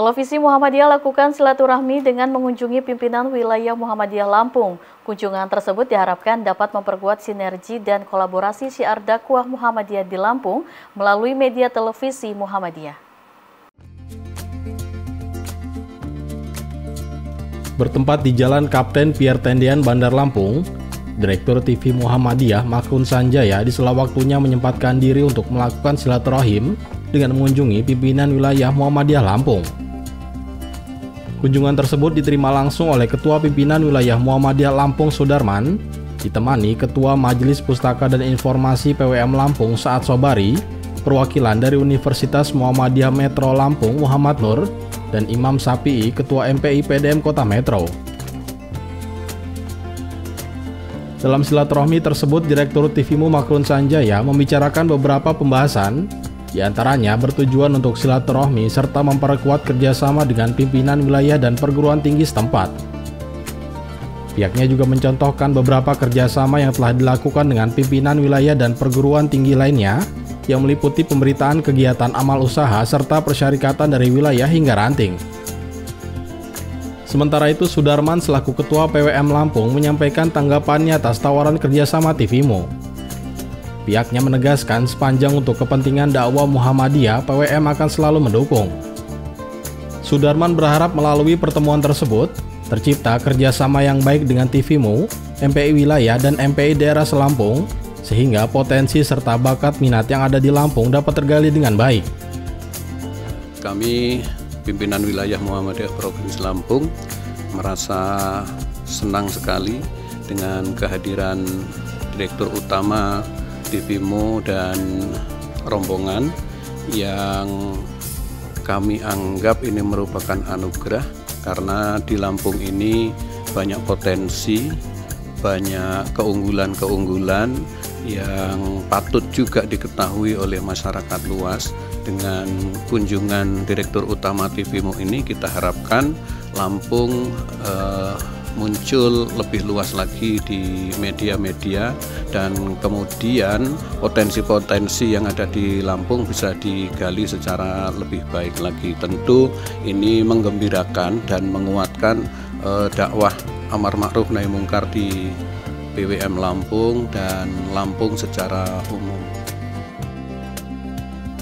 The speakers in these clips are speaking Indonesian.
Televisi Muhammadiyah lakukan silaturahmi dengan mengunjungi pimpinan wilayah Muhammadiyah Lampung. Kunjungan tersebut diharapkan dapat memperkuat sinergi dan kolaborasi syiar dakwah Muhammadiyah di Lampung melalui media televisi Muhammadiyah. Bertempat di Jalan Kapten Pierre Tendian Bandar Lampung, Direktur TV Muhammadiyah Makun Sanjaya di sela waktunya menyempatkan diri untuk melakukan silaturahim dengan mengunjungi pimpinan wilayah Muhammadiyah Lampung. Kunjungan tersebut diterima langsung oleh Ketua Pimpinan Wilayah Muhammadiyah Lampung Sudarman, ditemani Ketua Majelis Pustaka dan Informasi PWM Lampung saat Sobari, perwakilan dari Universitas Muhammadiyah Metro Lampung Muhammad Nur, dan Imam Sapi'i Ketua MPI PDM Kota Metro. Dalam silaturahmi tersebut, Direktur TVMU Makrun Sanjaya membicarakan beberapa pembahasan di antaranya bertujuan untuk silaturahmi serta memperkuat kerjasama dengan pimpinan wilayah dan perguruan tinggi setempat. Pihaknya juga mencontohkan beberapa kerjasama yang telah dilakukan dengan pimpinan wilayah dan perguruan tinggi lainnya yang meliputi pemberitaan kegiatan amal usaha serta persyarikatan dari wilayah hingga ranting. Sementara itu, Sudarman selaku Ketua PWM Lampung menyampaikan tanggapannya atas tawaran kerjasama TVMO. Pihaknya menegaskan sepanjang untuk kepentingan dakwah Muhammadiyah, PWM akan selalu mendukung. Sudarman berharap melalui pertemuan tersebut, tercipta kerjasama yang baik dengan TVMU, MPI Wilayah, dan MPI Daerah Selampung, sehingga potensi serta bakat minat yang ada di Lampung dapat tergali dengan baik. Kami, pimpinan wilayah Muhammadiyah Provinsi Lampung, merasa senang sekali dengan kehadiran Direktur Utama TVMO dan rombongan yang kami anggap ini merupakan anugerah karena di Lampung ini banyak potensi, banyak keunggulan-keunggulan yang patut juga diketahui oleh masyarakat luas. Dengan kunjungan Direktur Utama TVMO ini kita harapkan Lampung eh, muncul lebih luas lagi di media-media dan kemudian potensi-potensi yang ada di Lampung bisa digali secara lebih baik lagi. Tentu ini menggembirakan dan menguatkan eh, dakwah amar ma'ruf nahi mungkar di BWM Lampung dan Lampung secara umum.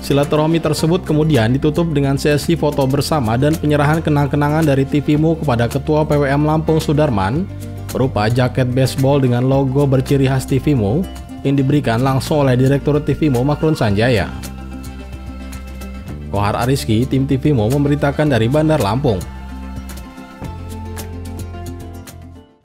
Silaturahmi tersebut kemudian ditutup dengan sesi foto bersama dan penyerahan kenang-kenangan dari TVMU kepada Ketua PWM Lampung Sudarman berupa jaket baseball dengan logo berciri khas TVMU yang diberikan langsung oleh Direktur TVMU Makrun Sanjaya. Kohar Ariski, tim TVMU memberitakan dari Bandar Lampung.